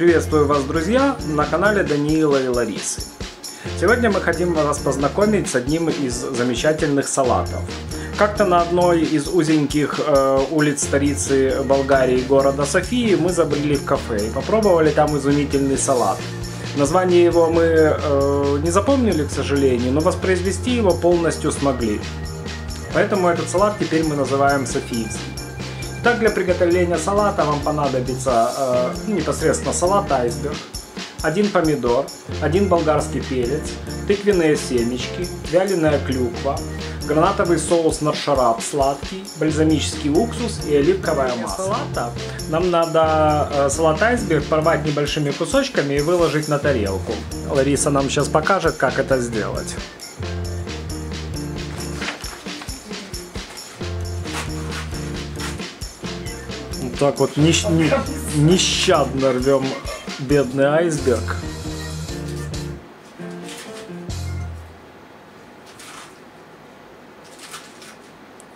Приветствую вас, друзья, на канале Даниила и Ларисы. Сегодня мы хотим вас познакомить с одним из замечательных салатов. Как-то на одной из узеньких э, улиц столицы Болгарии, города Софии, мы забрели в кафе и попробовали там изумительный салат. Название его мы э, не запомнили, к сожалению, но воспроизвести его полностью смогли. Поэтому этот салат теперь мы называем софийский. Так для приготовления салата вам понадобится э, непосредственно салат айсберг, один помидор, один болгарский перец, тыквенные семечки, вяленая клюква, гранатовый соус на шарап сладкий, бальзамический уксус и оливковое масло. салата нам надо э, салат айсберг порвать небольшими кусочками и выложить на тарелку. Лариса нам сейчас покажет, как это сделать. Так вот нещ... нещадно рвем бедный айсберг.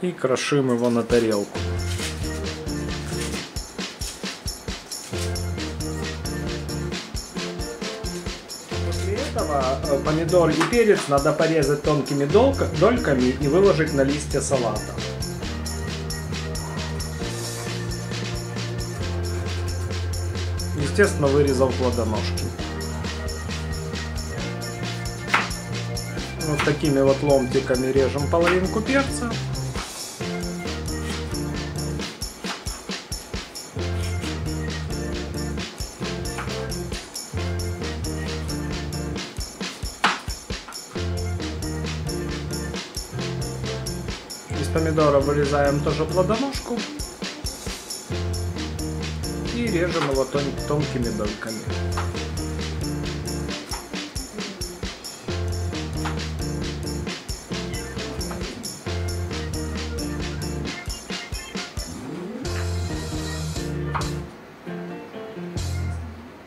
И крошим его на тарелку. После этого э, помидор и перец надо порезать тонкими дольками и выложить на листья салата. Естественно, вырезал плодоножки. Вот такими вот ломтиками режем половинку перца. Из помидора вырезаем тоже плодоножку и режем его тон тонкими дольками.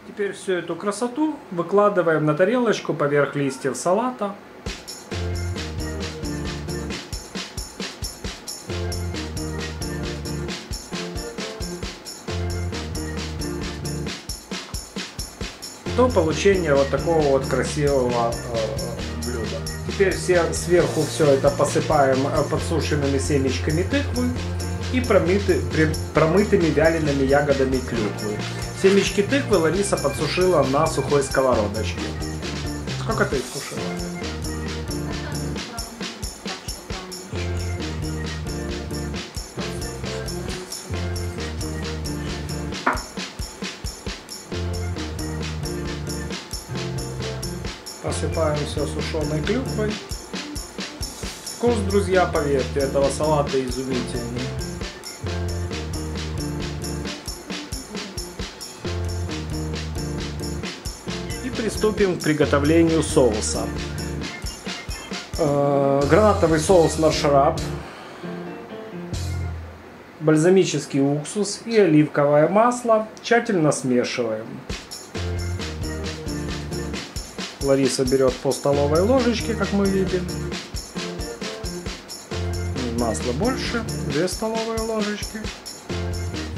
Теперь всю эту красоту выкладываем на тарелочку поверх листьев салата. До получения вот такого вот красивого э, блюда. Теперь все сверху все это посыпаем э, подсушенными семечками тыквы и промыты, промытыми вялеными ягодами клюквы. Семечки тыквы Лариса подсушила на сухой сковородочке. Сколько ты их сушила? Посыпаем все сушеной клюквой. Вкус, друзья, поверьте, этого салата изумительный. И приступим к приготовлению соуса. Э, гранатовый соус на шраб, бальзамический уксус и оливковое масло тщательно смешиваем. Лариса берет по столовой ложечке, как мы видим. Масла больше, 2 столовые ложечки.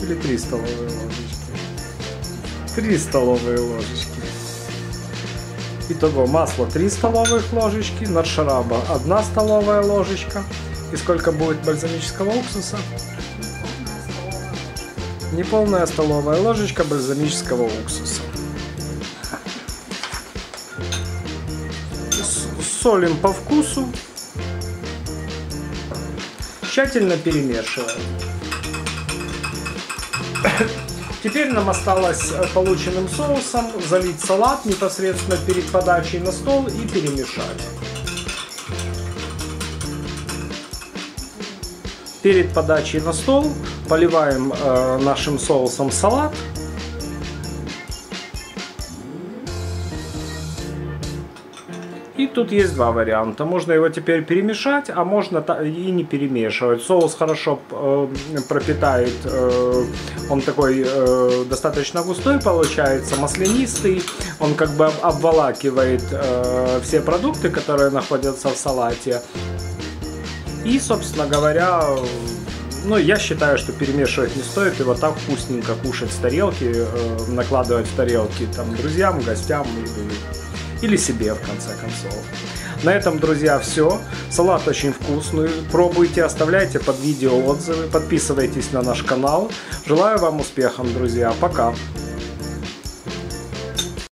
Или 3 столовые ложечки. 3 столовые ложечки. Итого масло 3 столовых ложечки, надшараба 1 столовая ложечка. И сколько будет бальзамического уксуса? Неполная столовая ложечка бальзамического уксуса. Солим по вкусу. Тщательно перемешиваем. Теперь нам осталось полученным соусом залить салат непосредственно перед подачей на стол и перемешать. Перед подачей на стол поливаем э, нашим соусом салат. И тут есть два варианта. Можно его теперь перемешать, а можно и не перемешивать. Соус хорошо э, пропитает, э, он такой э, достаточно густой получается, маслянистый. Он как бы обволакивает все продукты, которые находятся в салате. И, собственно говоря, ну, я считаю, что перемешивать не стоит, и вот так вкусненько кушать с тарелки, накладывать в тарелки там друзьям, гостям или, или себе, в конце концов. На этом, друзья, все. Салат очень вкусный. Пробуйте, оставляйте под видео отзывы, подписывайтесь на наш канал. Желаю вам успехов, друзья. Пока.